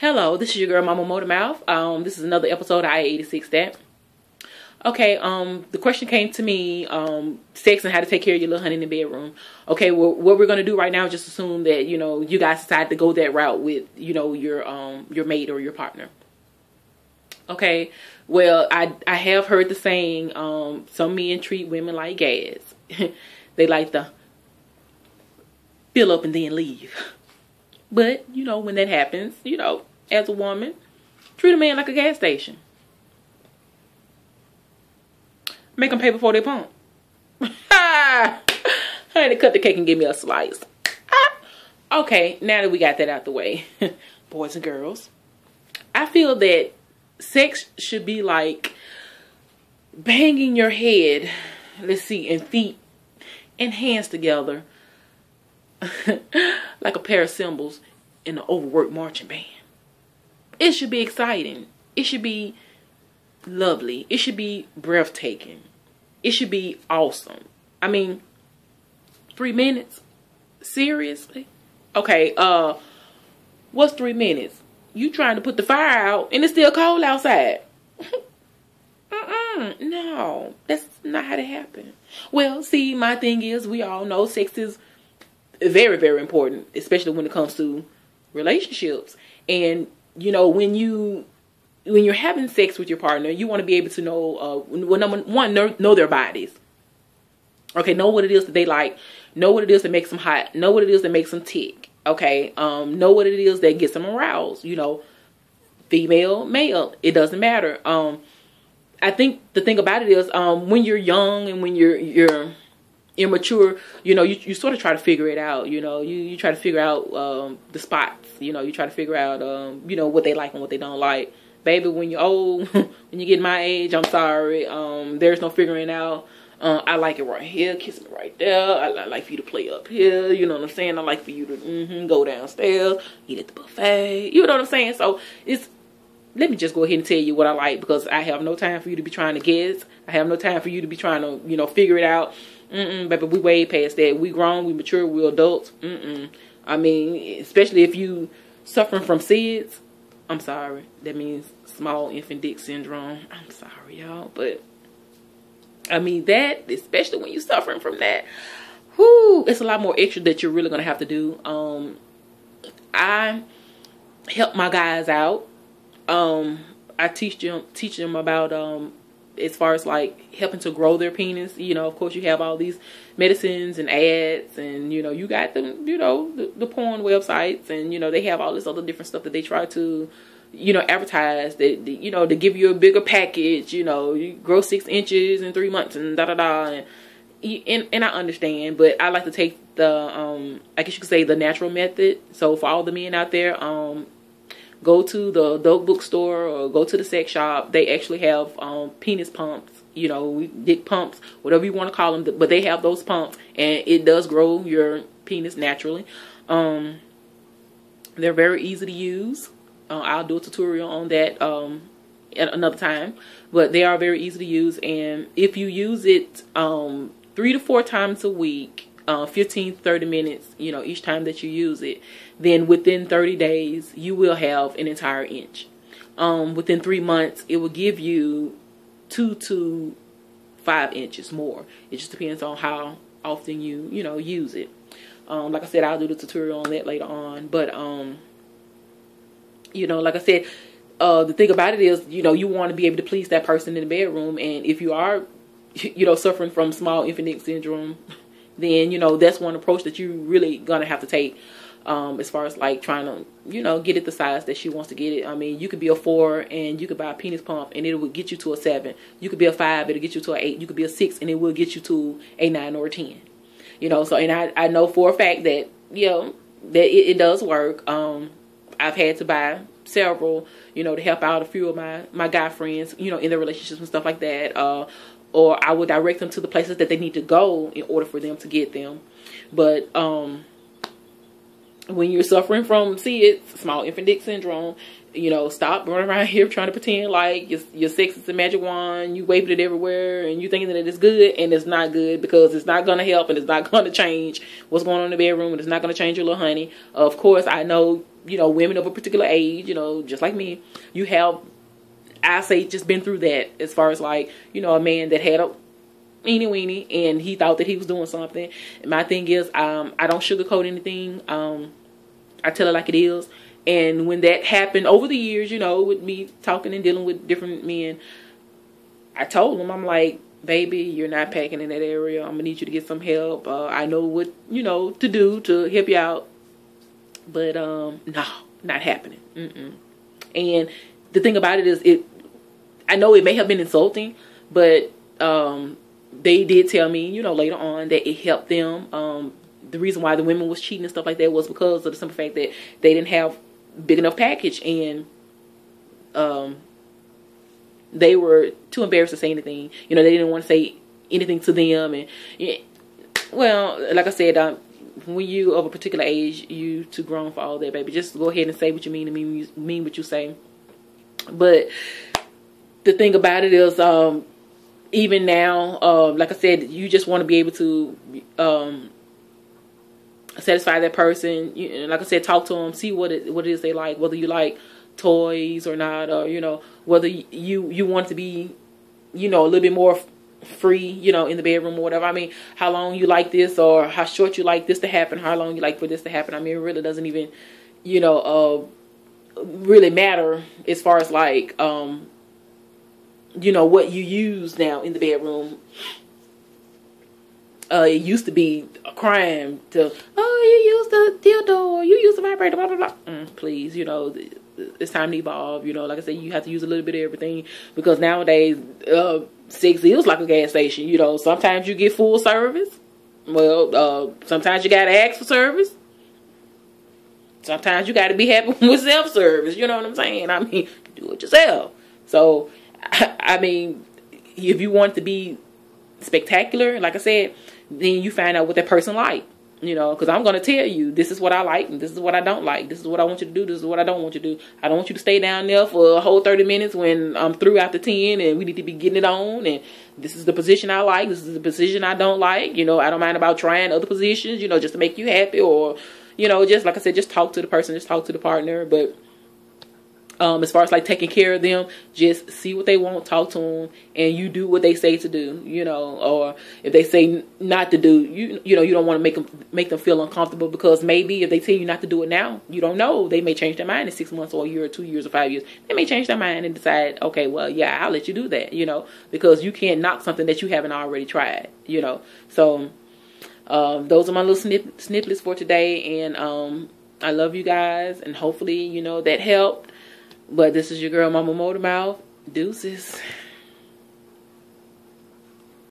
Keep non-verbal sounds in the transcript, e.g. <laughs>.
Hello, this is your girl Mama Motormouth. Um, this is another episode of I-86 That. Okay, um, the question came to me, um, sex and how to take care of your little honey in the bedroom. Okay, well, what we're gonna do right now is just assume that, you know, you guys decide to go that route with, you know, your um your mate or your partner. Okay, well, I I have heard the saying, um, some men treat women like gas. <laughs> they like to fill up and then leave. <laughs> But, you know, when that happens, you know, as a woman, treat a man like a gas station. Make them pay before they pump. <laughs> Honey, cut the cake and give me a slice. Ah. okay, now that we got that out the way, <laughs> boys and girls, I feel that sex should be like banging your head, let's see, and feet and hands together <laughs> like a pair of cymbals in an overworked marching band. It should be exciting. It should be lovely. It should be breathtaking. It should be awesome. I mean, three minutes? Seriously? Okay, uh, what's three minutes? You trying to put the fire out and it's still cold outside. <laughs> Mm-mm, no, that's not how it happened. Well, see, my thing is, we all know sex is very, very important, especially when it comes to relationships. And you know, when you when you're having sex with your partner, you want to be able to know, uh, well, number one, know, know their bodies. Okay, know what it is that they like, know what it is that makes them hot, know what it is that makes them tick. Okay, um, know what it is that gets them aroused. You know, female, male, it doesn't matter. Um, I think the thing about it is, um, when you're young and when you're you're immature, you know, you, you sort of try to figure it out, you know, you, you try to figure out um, the spots, you know, you try to figure out, um, you know, what they like and what they don't like. Baby, when you're old, <laughs> when you get my age, I'm sorry, um, there's no figuring out. Uh, I like it right here, kiss me right there. I, I, like for you to play up here, you know what I'm saying? I like for you to mm -hmm, go downstairs, eat at the buffet, you know what I'm saying? So it's, let me just go ahead and tell you what I like because I have no time for you to be trying to guess. I have no time for you to be trying to, you know, figure it out Mm-mm, baby, we way past that. We grown, we mature, we adults. Mm-mm. I mean, especially if you suffering from SIDS. I'm sorry. That means small infant dick syndrome. I'm sorry, y'all. But, I mean, that, especially when you're suffering from that, whoo, it's a lot more extra that you're really going to have to do. Um, I help my guys out. Um, I teach them, teach them about um, as far as like helping to grow their penis you know of course you have all these medicines and ads and you know you got them you know the, the porn websites and you know they have all this other different stuff that they try to you know advertise that you know to give you a bigger package you know you grow six inches in three months and da da da and and, and I understand, but I like to take the, um, I guess you could say the natural method. So for all the men out there, um, go to the adult bookstore or go to the sex shop. They actually have um, penis pumps, you know, dick pumps, whatever you want to call them. But they have those pumps, and it does grow your penis naturally. Um, they're very easy to use. Uh, I'll do a tutorial on that um, at another time. But they are very easy to use, and if you use it um, three to four times a week, uh, 15 30 minutes you know each time that you use it then within 30 days you will have an entire inch. Um, within three months it will give you two to five inches more. It just depends on how often you you know use it. Um, like I said I'll do the tutorial on that later on but um you know like I said uh, the thing about it is you know you want to be able to please that person in the bedroom and if you are <laughs> you know suffering from small infant syndrome then you know that's one approach that you really gonna have to take um, as far as like trying to you know get it the size that she wants to get it. I mean, you could be a four and you could buy a penis pump and it would get you to a seven. You could be a five, it'll get you to an eight. You could be a six and it will get you to a nine or a ten. You know, so and I I know for a fact that you know that it, it does work. Um, I've had to buy several, you know, to help out a few of my my guy friends, you know, in their relationships and stuff like that. Uh, or I would direct them to the places that they need to go in order for them to get them. But um, when you're suffering from see SIDS, small infant dick syndrome, you know, stop running around <laughs> here trying to pretend like your, your sex is a magic wand, you waving it everywhere, and you thinking that it's good, and it's not good because it's not going to help and it's not <laughs> going to change what's going on in the bedroom, and it's not going to change your little honey. Of course, I know, you know, women of a particular age, you know, just like me, you have, I say, just been through that as far as like, you know, a man that had a eeny weeny and he thought that he was doing something. My thing is, um, I don't sugarcoat anything. Um, I tell it like it is. And when that happened over the years, you know, with me talking and dealing with different men, I told him, I'm like, baby, you're not packing in that area. I'm gonna need you to get some help. Uh, I know what you know to do to help you out, but um, no, not happening. Mm-mm. And the thing about it is, it. I know it may have been insulting, but um, they did tell me, you know, later on that it helped them. Um, the reason why the women was cheating and stuff like that was because of the simple fact that they didn't have big enough package and um, they were too embarrassed to say anything. You know, they didn't want to say anything to them. And well, like I said, um, when you of a particular age, you too grown for all that, baby. Just go ahead and say what you mean and mean mean what you say. But the thing about it is, um, even now, um, like I said, you just want to be able to um, satisfy that person. You, like I said, talk to them, see what it what it is they like, whether you like toys or not, or you know whether you you want to be, you know, a little bit more free, you know, in the bedroom or whatever. I mean, how long you like this or how short you like this to happen, how long you like for this to happen. I mean, it really doesn't even, you know, uh, really matter as far as like, um, you know, what you use now in the bedroom uh, it used to be a crime to, oh, you use the dildo you use the vibrator, blah, blah, blah. Mm, please, you know, it's time to evolve. You know, like I said, you have to use a little bit of everything because nowadays, uh, sex is like a gas station. You know, sometimes you get full service. Well, uh, sometimes you got to ask for service. Sometimes you got to be happy <laughs> with self service. You know what I'm saying? I mean, do it yourself. So, I, mean, if you want to be spectacular, like I said, then you find out what that person like. You know, because I'm going to tell you this is what I like and this is what I don't like. This is what I want you to do. This is what I don't want you to do. I don't want you to stay down there for a whole 30 minutes when I'm through after 10 and we need to be getting it on. And this is the position I like. This is the position I don't like. You know, I don't mind about trying other positions, you know, just to make you happy or, you know, just like I said, just talk to the person, just talk to the partner. But um, as far as like taking care of them, just see what they want, talk to them, and you do what they say to do. You know, or if they say not to do, you you know, you don't want to make them make them feel uncomfortable because maybe if they tell you not to do it now, you don't know. They may change their mind in six months or a year or two years or five years. They may change their mind and decide, okay, well, yeah, I'll let you do that. You know, because you can't knock something that you haven't already tried. You know, so. Um, those are my little snip, snippets for today, and um, I love you guys, and hopefully, you know, that helped. But this is your girl, Mama Motormouth. Deuces.